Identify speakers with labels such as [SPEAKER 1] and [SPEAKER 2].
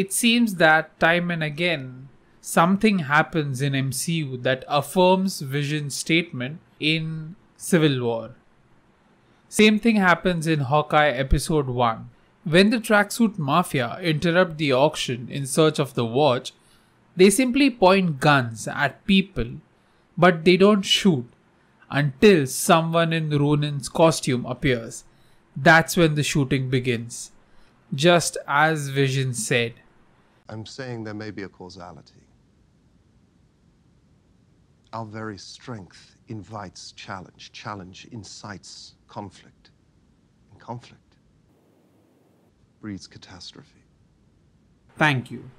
[SPEAKER 1] it seems that time and again something happens in MCU that affirms Vision's statement in Civil War. Same thing happens in Hawkeye episode 1. When the tracksuit mafia interrupt the auction in search of the watch, they simply point guns at people, but they don't shoot until someone in Ronin's costume appears. That's when the shooting begins. Just as Vision said.
[SPEAKER 2] I'm saying there may be a causality. Our very strength invites challenge. Challenge incites conflict. And conflict breeds catastrophe.
[SPEAKER 1] Thank you.